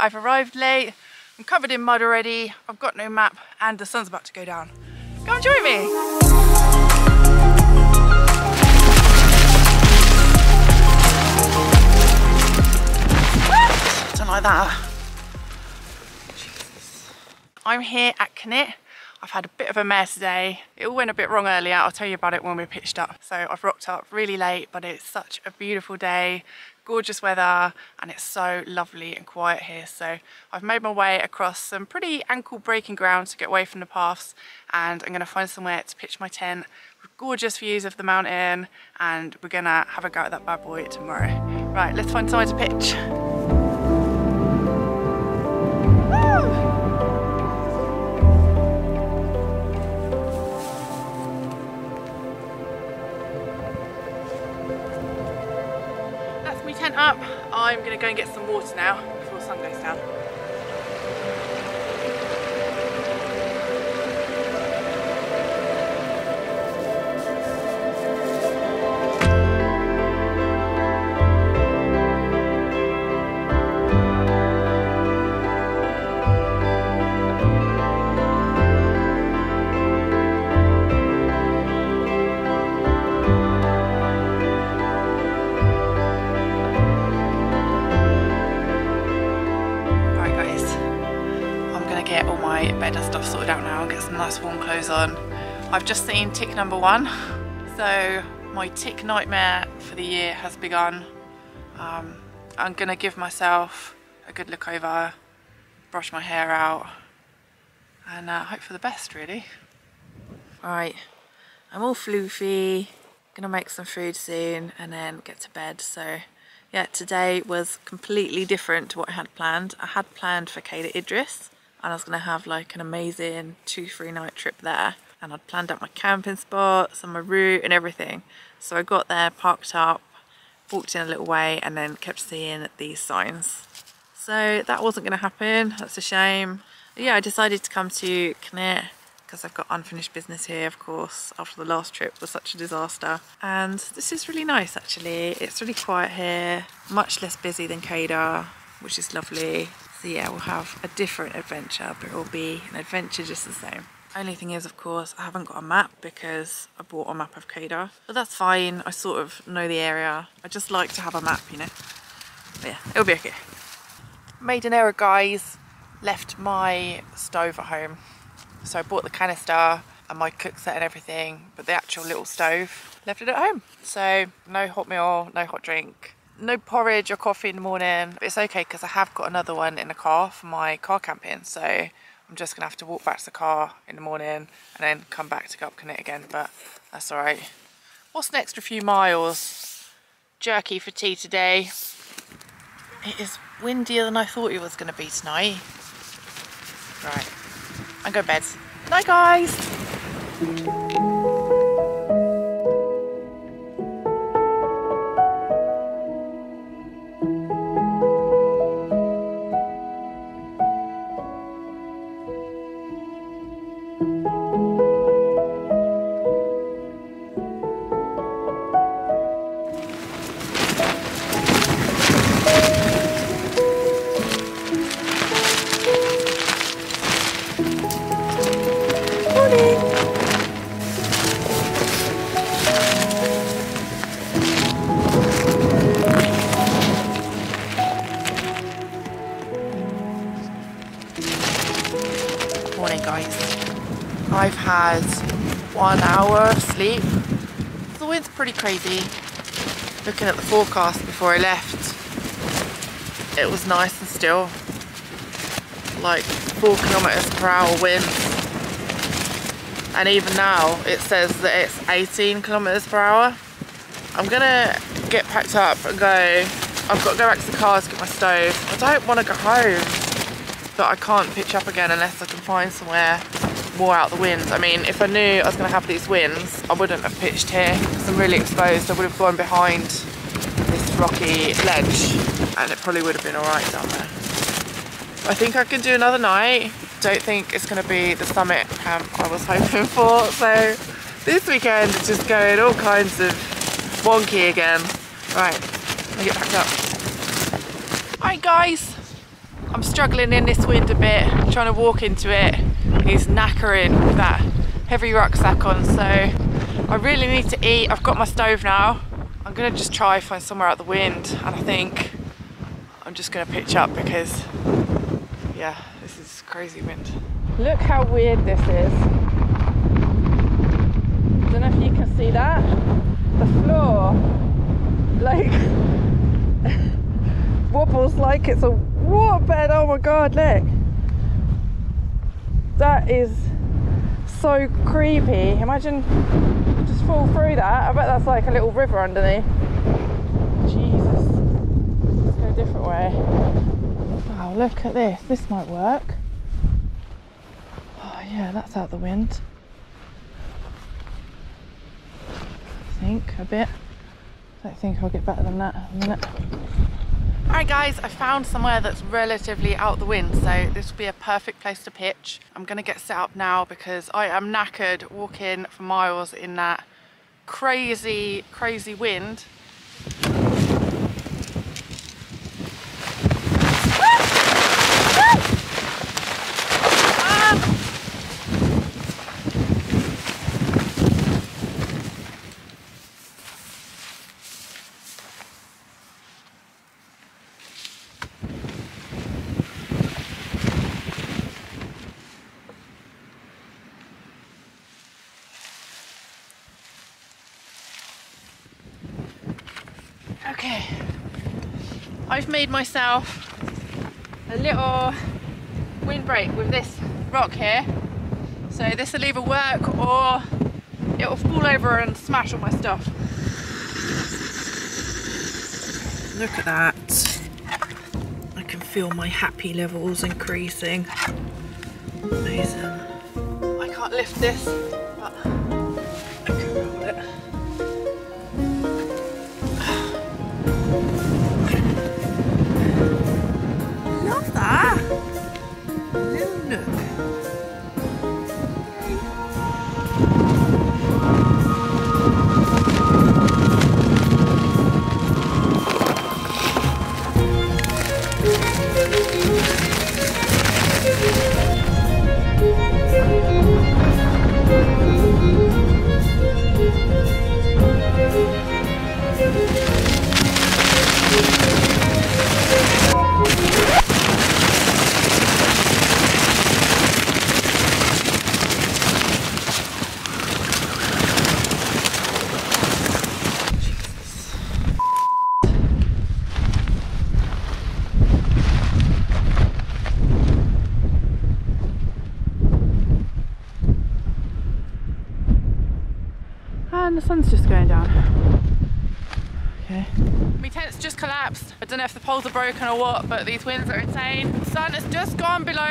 I've arrived late, I'm covered in mud already, I've got no map and the sun's about to go down. Come and join me. Don't like that. Jesus. I'm here at Cnicht. I've had a bit of a mess today. It all went a bit wrong earlier. I'll tell you about it when we're pitched up. So I've rocked up really late, but it's such a beautiful day, gorgeous weather, and it's so lovely and quiet here. So I've made my way across some pretty ankle breaking ground to get away from the paths, and I'm gonna find somewhere to pitch my tent with gorgeous views of the mountain, and we're gonna have a go at that bad boy tomorrow. Right, let's find somewhere to pitch. Up. I'm gonna go and get some water now before the sun goes down. On. I've just seen tick number one, so my tick nightmare for the year has begun. Um, I'm gonna give myself a good look over, brush my hair out, and uh, hope for the best really. Right, I'm all floofy, gonna make some food soon and then get to bed, so yeah, today was completely different to what I had planned. I had planned for Cader Idris and I was going to have like an amazing two, three night trip there. And I'd planned out my camping spots and my route and everything. So I got there, parked up, walked in a little way and then kept seeing these signs. So that wasn't going to happen. That's a shame. But yeah, I decided to come to Cnicht because I've got unfinished business here, of course, after the last trip was such a disaster. And this is really nice, actually. It's really quiet here, much less busy than Cader, which is lovely. So yeah, we'll have a different adventure, but it will be an adventure just the same. Only thing is, of course, I haven't got a map because I bought a map of Cader. But that's fine, I sort of know the area. I just like to have a map, you know. But yeah, it'll be okay. Made an error, guys. Left my stove at home. So I bought the canister and my cook set and everything, but the actual little stove, left it at home. So no hot meal, no hot drink, no porridge or coffee in the morning. But it's okay because I have got another one in the car for my car camping. So I'm just gonna have to walk back to the car in the morning and then come back to go up Cnicht again, but that's all right. What's an extra few miles? Jerky for tea today. It is windier than I thought it was gonna be tonight. Right, and go to bed. Night guys! Crazy. Looking at the forecast before I left, it was nice and still. Like four kilometers per hour winds. And even now it says that it's 18 kilometers per hour. I'm gonna get packed up and go. I've got to go back to the car to get my stove. I don't want to go home, but I can't pitch up again unless I can find somewhere more out the winds. I mean, if I knew I was going to have these winds, I wouldn't have pitched here because I'm really exposed. I would have gone behind this rocky ledge and it probably would have been alright down there. I think I can do another night. Don't think it's going to be the summit camp I was hoping for. So this weekend is just going all kinds of wonky again. Right, let get packed up. Right guys, I'm struggling in this wind a bit, trying to walk into it. He's knackering with that heavy rucksack on, so I really need to eat. I've got my stove now. I'm gonna just try find somewhere out the wind, and I think I'm just gonna pitch up because, yeah, this is crazy wind. Look how weird this is. Don't know if you can see that. The floor, like, wobbles like it's a waterbed. Oh my god, look. That is so creepy. Imagine just fall through that. I bet that's like a little river underneath. Jesus. Let's go a different way. Wow, look at this. This might work. Oh yeah, that's out the wind. I think a bit. I don't think I'll get better than that in a minute. Alright guys, I found somewhere that's relatively out the wind, so this will be a perfect place to pitch. I'm gonna get set up now because I am knackered walking for miles in that crazy, crazy wind. Okay, I've made myself a little windbreak with this rock here. So this will either work or it will fall over and smash all my stuff. Look at that. I can feel my happy levels increasing. Amazing. I can't lift this, Are broken or what, but these winds are insane. Sun has just gone below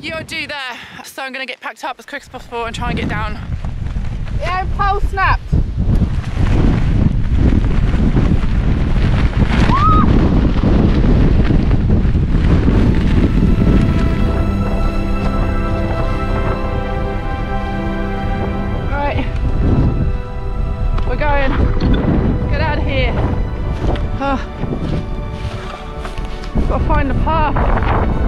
UOG there. So I'm gonna get packed up as quick as possible and try and get down. Yeah, pole snapped. Find the path.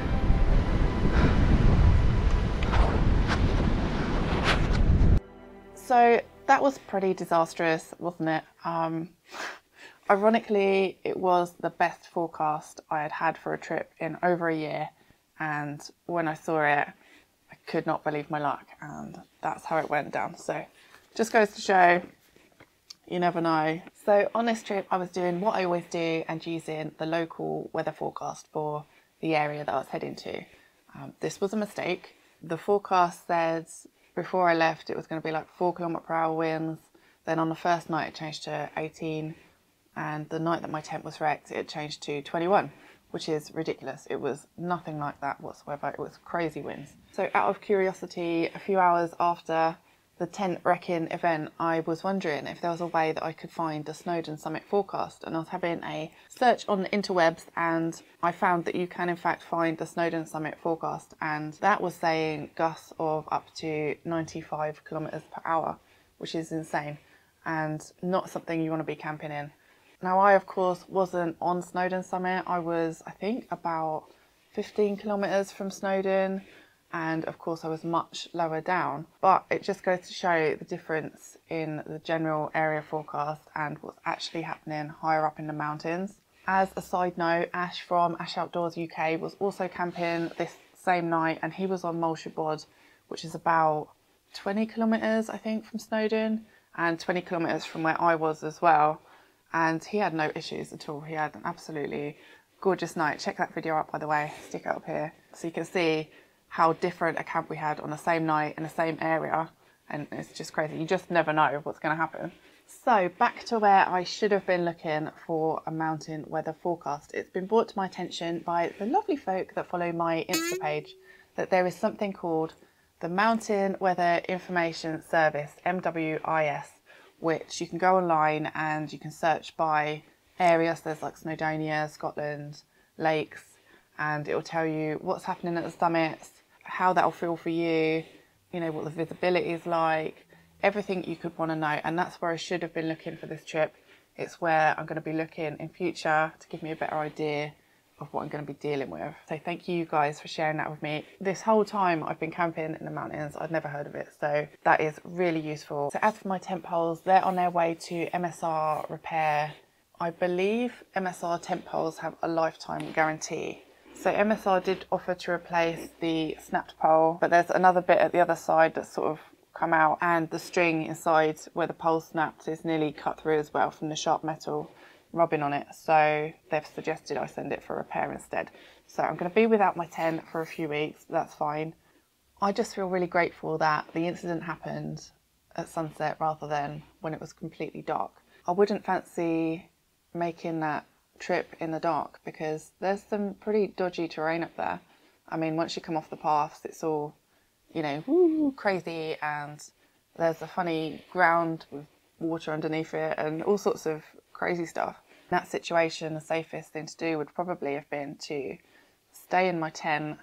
So that was pretty disastrous, wasn't it? Um, ironically, it was the best forecast I had had for a trip in over a year. And when I saw it, I could not believe my luck. And that's how it went down. So just goes to show you never know. So on this trip, I was doing what I always do and using the local weather forecast for the area that I was heading to. Um, this was a mistake. The forecast said before I left it was going to be like four kilometre per hour winds. Then on the first night it changed to 18, and the night that my tent was wrecked it changed to 21, which is ridiculous. It was nothing like that whatsoever. It was crazy winds. So out of curiosity, a few hours after the tent wrecking event, I was wondering if there was a way that I could find the Snowdon Summit forecast. And I was having a search on the interwebs and I found that you can, in fact, find the Snowdon Summit forecast. And that was saying gusts of up to 95 kilometres per hour, which is insane and not something you want to be camping in. Now, I, of course, wasn't on Snowdon Summit. I was, I think, about 15 kilometres from Snowdon and of course I was much lower down. But it just goes to show the difference in the general area forecast and what's actually happening higher up in the mountains. As a side note, Ash from Ash Outdoors UK was also camping this same night and he was on Moel Siabod, which is about 20 kilometres, I think, from Snowdon and 20 kilometres from where I was as well. And he had no issues at all. He had an absolutely gorgeous night. Check that video out, by the way, stick it up here. So you can see how different a camp we had on the same night in the same area. And it's just crazy. You just never know what's going to happen. So back to where I should have been looking for a mountain weather forecast. It's been brought to my attention by the lovely folk that follow my Insta page that there is something called the Mountain Weather Information Service, MWIS, which you can go online and you can search by areas. There's like Snowdonia, Scotland, lakes, and it will tell you what's happening at the summits, how that'll feel for you, you know, what the visibility is like, everything you could want to know. And that's where I should have been looking for this trip. It's where I'm going to be looking in future to give me a better idea of what I'm going to be dealing with. So thank you guys for sharing that with me. This whole time I've been camping in the mountains, I'd never heard of it. So that is really useful. So as for my tent poles, they're on their way to MSR repair. I believe MSR tent poles have a lifetime guarantee. So MSR did offer to replace the snapped pole, but there's another bit at the other side that's sort of come out and the string inside where the pole snapped is nearly cut through as well from the sharp metal rubbing on it. So they've suggested I send it for repair instead. So I'm going to be without my tent for a few weeks. That's fine. I just feel really grateful that the incident happened at sunset rather than when it was completely dark. I wouldn't fancy making that trip in the dark because there's some pretty dodgy terrain up there. I mean, once you come off the paths, it's all, you know, crazy, and there's a funny ground with water underneath it and all sorts of crazy stuff. In that situation, the safest thing to do would probably have been to stay in my tent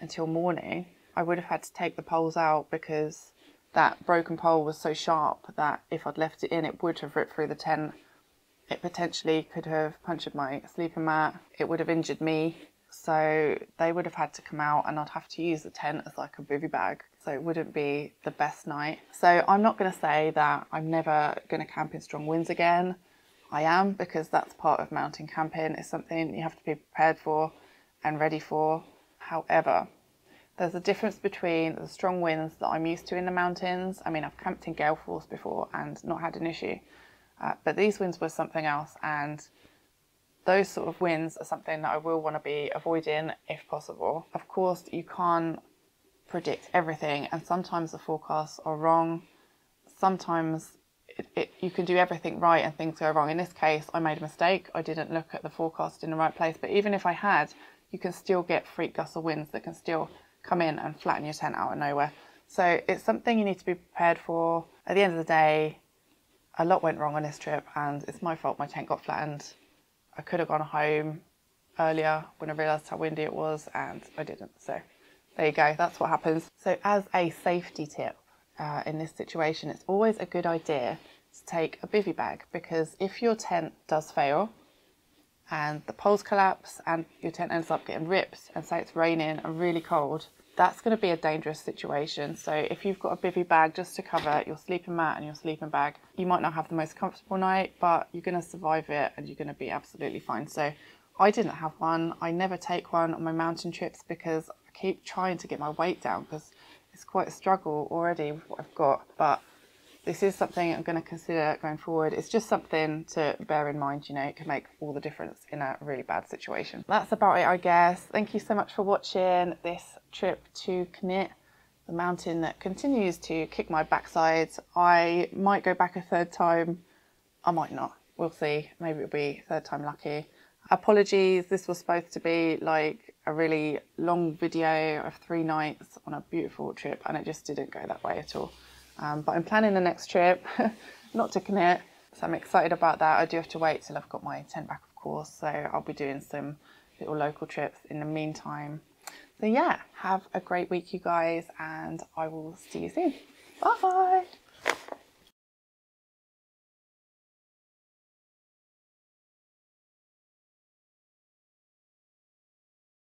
until morning. I would have had to take the poles out because that broken pole was so sharp that if I'd left it in, it would have ripped through the tent it potentially could have punctured my sleeping mat. It would have injured me. So they would have had to come out and I'd have to use the tent as like a bivy bag. So it wouldn't be the best night. So I'm not going to say that I'm never going to camp in strong winds again. I am because that's part of mountain camping. It's something you have to be prepared for and ready for. However, there's a difference between the strong winds that I'm used to in the mountains. I mean, I've camped in gale force before and not had an issue. Uh, but these winds were something else, and those sort of winds are something that I will want to be avoiding if possible. Of course, you can't predict everything, and sometimes the forecasts are wrong. Sometimes it, it, you can do everything right and things go wrong. In this case, I made a mistake. I didn't look at the forecast in the right place. But even if I had, you can still get freak gusts of winds that can still come in and flatten your tent out of nowhere. So it's something you need to be prepared for. At the end of the day, a lot went wrong on this trip and it's my fault my tent got flattened. I could have gone home earlier when I realised how windy it was and I didn't. So there you go, that's what happens. So as a safety tip uh, in this situation, it's always a good idea to take a bivy bag because if your tent does fail and the poles collapse and your tent ends up getting ripped and say it's raining and really cold, that's going to be a dangerous situation. So if you've got a bivy bag just to cover your sleeping mat and your sleeping bag, you might not have the most comfortable night, but you're going to survive it and you're going to be absolutely fine. So I didn't have one. I never take one on my mountain trips because I keep trying to get my weight down because it's quite a struggle already with what I've got. But this is something I'm going to consider going forward. It's just something to bear in mind, you know, it can make all the difference in a really bad situation. That's about it, I guess. Thank you so much for watching this trip to Cnicht, the mountain that continues to kick my backside. I might go back a third time, I might not. We'll see. Maybe it'll be third time lucky. Apologies, this was supposed to be like a really long video of three nights on a beautiful trip and it just didn't go that way at all. Um, but I'm planning the next trip, not to Cnicht, so I'm excited about that. I do have to wait till I've got my tent back, of course, so I'll be doing some little local trips in the meantime. So yeah, have a great week, you guys, and I will see you soon. Bye!